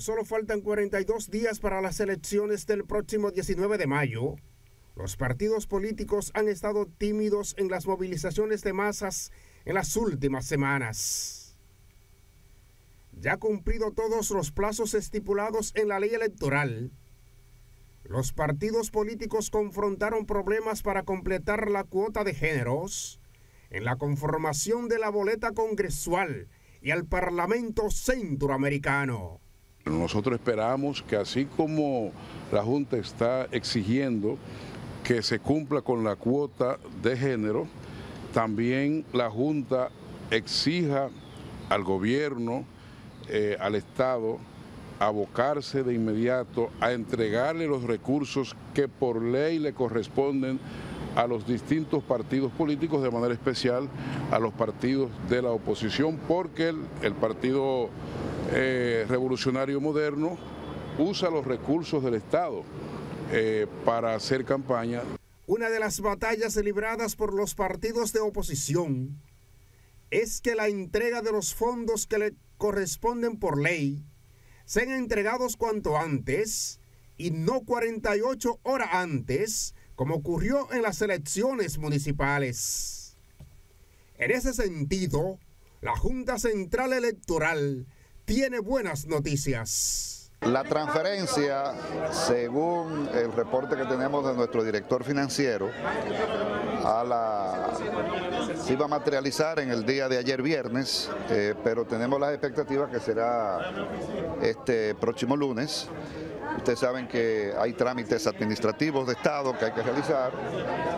solo faltan 42 días para las elecciones del próximo 19 de mayo. Los partidos políticos han estado tímidos en las movilizaciones de masas en las últimas semanas. Ya cumplido todos los plazos estipulados en la ley electoral, los partidos políticos confrontaron problemas para completar la cuota de géneros en la conformación de la boleta congresual y al Parlamento Centroamericano. Nosotros esperamos que así como la Junta está exigiendo que se cumpla con la cuota de género, también la Junta exija al gobierno, eh, al Estado, abocarse de inmediato a entregarle los recursos que por ley le corresponden a los distintos partidos políticos, de manera especial a los partidos de la oposición, porque el, Partido eh, Revolucionario Moderno usa los recursos del Estado eh, para hacer campaña. Una de las batallas libradas por los partidos de oposición es que la entrega de los fondos que le corresponden por ley sean entregados cuanto antes y no 48 horas antes, como ocurrió en las elecciones municipales. En ese sentido, la Junta Central Electoral tiene buenas noticias. La transferencia, según el reporte que tenemos de nuestro director financiero, a la, se iba a materializar en el día de ayer viernes, eh, pero tenemos las expectativas que será este próximo lunes. Ustedes saben que hay trámites administrativos de Estado que hay que realizar.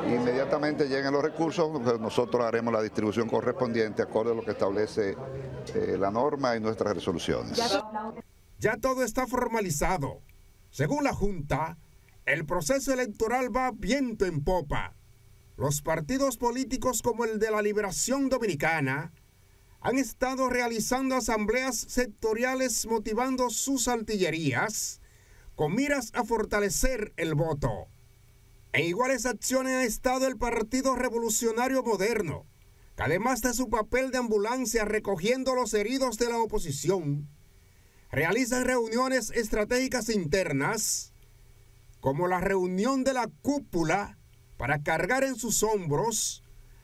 Inmediatamente lleguen los recursos, nosotros haremos la distribución correspondiente acorde a lo que establece eh, la norma y nuestras resoluciones. Ya todo está formalizado. Según la Junta, el proceso electoral va viento en popa. Los partidos políticos como el de la Liberación Dominicana han estado realizando asambleas sectoriales motivando sus artillerías con miras a fortalecer el voto. En iguales acciones ha estado el Partido Revolucionario Moderno, que además de su papel de ambulancia recogiendo los heridos de la oposición, realiza reuniones estratégicas internas, como la reunión de la cúpula para cargar en sus hombros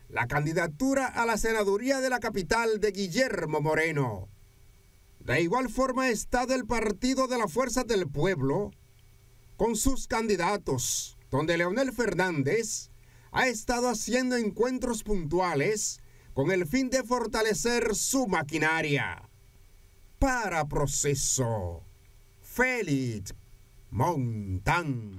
la candidatura a la senaduría de la capital de Guillermo Moreno. De igual forma ha estado el Partido de la Fuerza del Pueblo con sus candidatos, donde Leonel Fernández ha estado haciendo encuentros puntuales con el fin de fortalecer su maquinaria. Para proceso, Félix Montán.